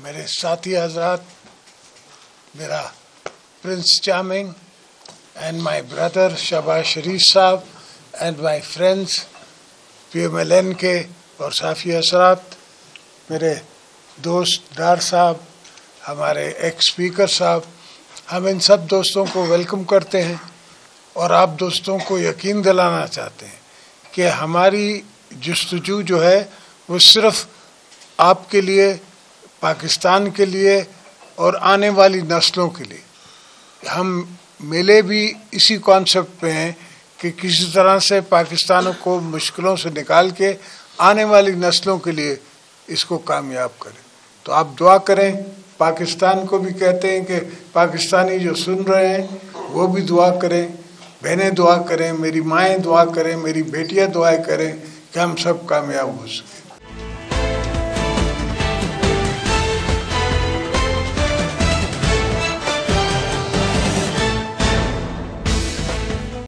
मेरे साथी हजरात, मेरा prince charming and my brother Shahbaz Sharif साहब and my friends P M L N के और साफ़ी असरात मेरे दोस्त डार साहब, हमारे एक्स स्पीकर साहब, हम इन सब दोस्तों को वेलकम करते हैं और आप दोस्तों को यकीन दिलाना चाहते हैं कि हमारी जस्तजू जो है, वो सिर्फ़ आपके लिए पाकिस्तान के लिए और आने वाली नस्लों के लिए। हम मिले भी इसी कॉन्सेप्ट पे हैं कि किसी तरह से पाकिस्तान को मुश्किलों से निकाल के आने वाली नस्लों के लिए इसको कामयाब करें। तो आप दुआ करें, पाकिस्तान को भी कहते हैं कि पाकिस्तानी जो सुन रहे हैं, वो भी दुआ करें। बहनें दुआ करें, मेरी माएँ दुआ करें, मेरी बेटियाँ दुआएँ करें कि हम सब कामयाब हो सकें।